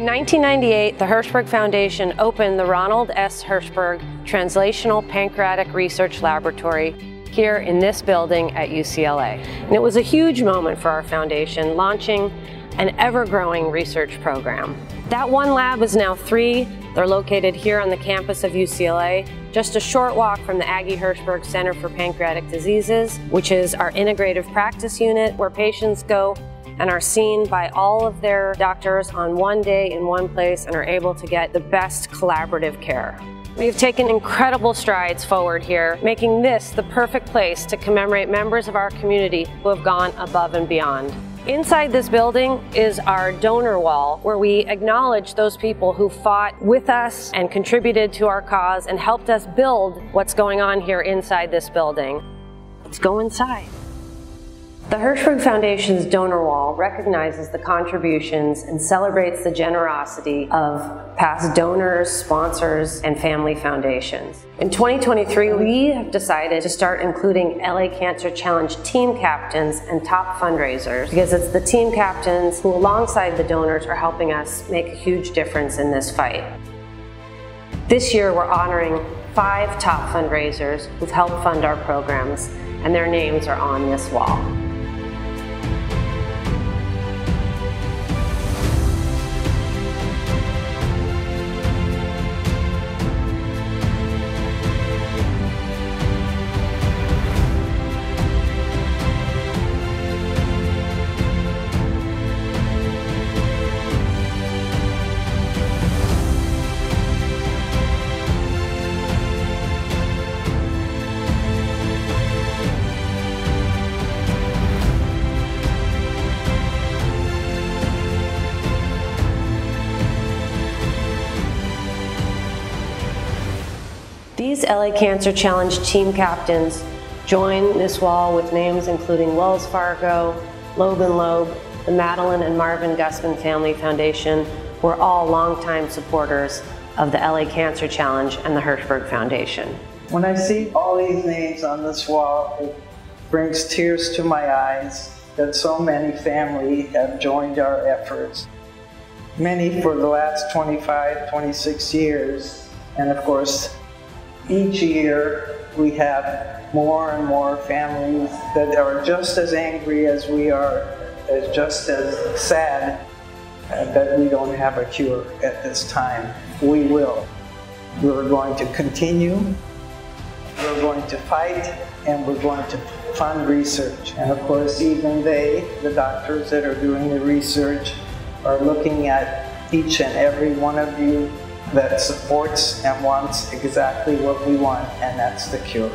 In 1998, the Hirshberg Foundation opened the Ronald S. Hirshberg Translational Pancreatic Research Laboratory here in this building at UCLA. And it was a huge moment for our foundation, launching an ever-growing research program. That one lab is now three. They're located here on the campus of UCLA, just a short walk from the Agi Hirshberg Center for Pancreatic Diseases, which is our integrative practice unit where patients go and are seen by all of their doctors on one day in one place and are able to get the best collaborative care. We've taken incredible strides forward here, making this the perfect place to commemorate members of our community who have gone above and beyond. Inside this building is our donor wall where we acknowledge those people who fought with us and contributed to our cause and helped us build what's going on here inside this building. Let's go inside. The Hirshberg Foundation's donor wall recognizes the contributions and celebrates the generosity of past donors, sponsors, and family foundations. In 2023, we have decided to start including LA Cancer Challenge team captains and top fundraisers because it's the team captains who, alongside the donors, are helping us make a huge difference in this fight. This year, we're honoring five top fundraisers who've helped fund our programs, and their names are on this wall. These LA Cancer Challenge team captains join this wall with names including Wells Fargo, Loeb and Loeb, the Madeline and Marvin Gussman Family Foundation, who are all longtime supporters of the LA Cancer Challenge and the Hirshberg Foundation. When I see all these names on this wall, it brings tears to my eyes that so many families have joined our efforts. Many for the last 25, 26 years, and of course, each year we have more and more families that are just as angry as we are, as just as sad that we don't have a cure at this time. We will. We're going to continue. We're going to fight and we're going to fund research. And of course, even they, the doctors that are doing the research, are looking at each and every one of you that supports and wants exactly what we want, and that's the cure.